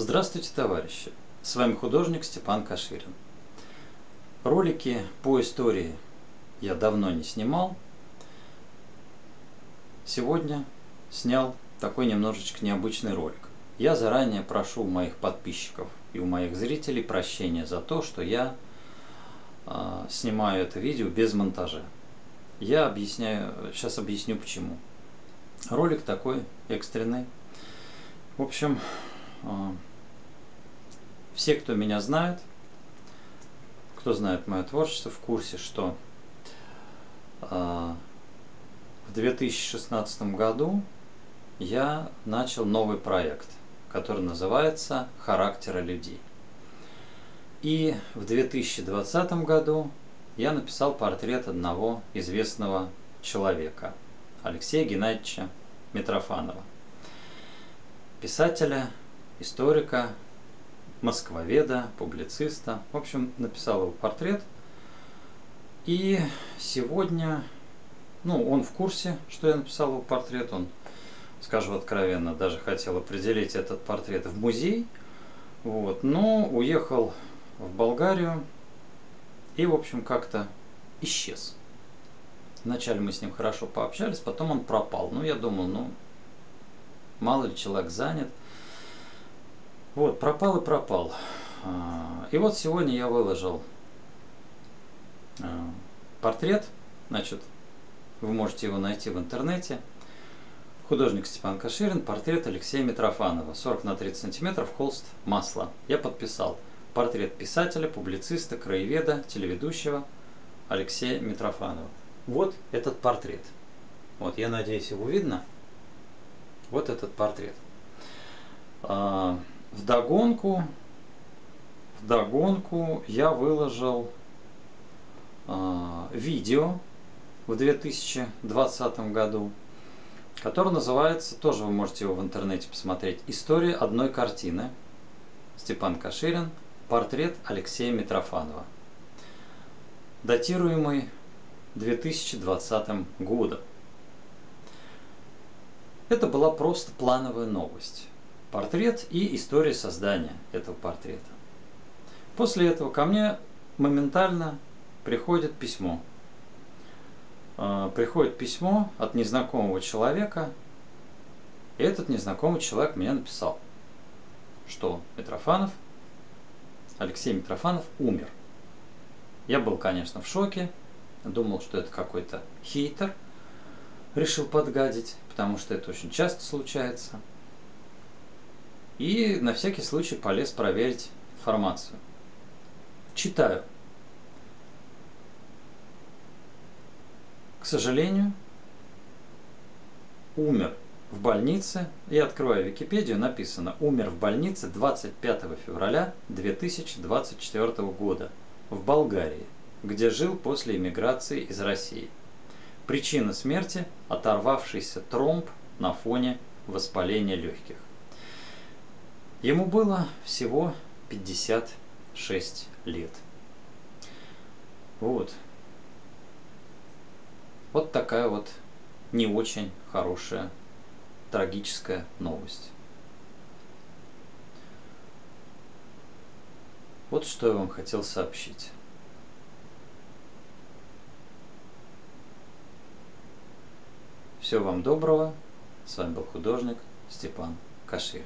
Здравствуйте, товарищи! С вами художник Степан Каширин. Ролики по истории я давно не снимал. Сегодня снял такой немножечко необычный ролик. Я заранее прошу у моих подписчиков и у моих зрителей прощения за то, что я э, снимаю это видео без монтажа. Я объясняю, сейчас объясню почему. Ролик такой экстренный. В общем, э, все, кто меня знает, кто знает мое творчество, в курсе, что э, в 2016 году я начал новый проект, который называется «Характеры людей». И в 2020 году я написал портрет одного известного человека, Алексея Геннадьевича Митрофанова, писателя, историка, москвоведа, публициста. В общем, написал его портрет. И сегодня, ну, он в курсе, что я написал его портрет. Он, скажу откровенно, даже хотел определить этот портрет в музей. Вот, но уехал в Болгарию и, в общем, как-то исчез. Вначале мы с ним хорошо пообщались, потом он пропал. Ну, я думал, ну, мало ли человек занят. Вот, пропал и пропал. А, и вот сегодня я выложил а, портрет. Значит, вы можете его найти в интернете. Художник Степан Каширин, портрет Алексея Митрофанова, 40 на 30 сантиметров, холст масло. Я подписал портрет писателя, публициста, краеведа, телеведущего Алексея Митрофанова. Вот этот портрет. Вот, я надеюсь, его видно. Вот этот портрет. В догонку, в догонку я выложил э, видео в 2020 году, которое называется, тоже вы можете его в интернете посмотреть, «История одной картины». Степан Каширин, портрет Алексея Митрофанова, датируемый 2020 годом. Это была просто плановая новость портрет и история создания этого портрета. После этого ко мне моментально приходит письмо. А, приходит письмо от незнакомого человека, и этот незнакомый человек мне написал, что Митрофанов, Алексей Митрофанов умер. Я был, конечно, в шоке, думал, что это какой-то хейтер, решил подгадить, потому что это очень часто случается – и на всякий случай полез проверить информацию. Читаю. К сожалению, умер в больнице, я открываю Википедию, написано, умер в больнице 25 февраля 2024 года в Болгарии, где жил после эмиграции из России. Причина смерти – оторвавшийся тромб на фоне воспаления легких. Ему было всего 56 лет. Вот. Вот такая вот не очень хорошая, трагическая новость. Вот что я вам хотел сообщить. Всего вам доброго. С вами был художник Степан Каширин.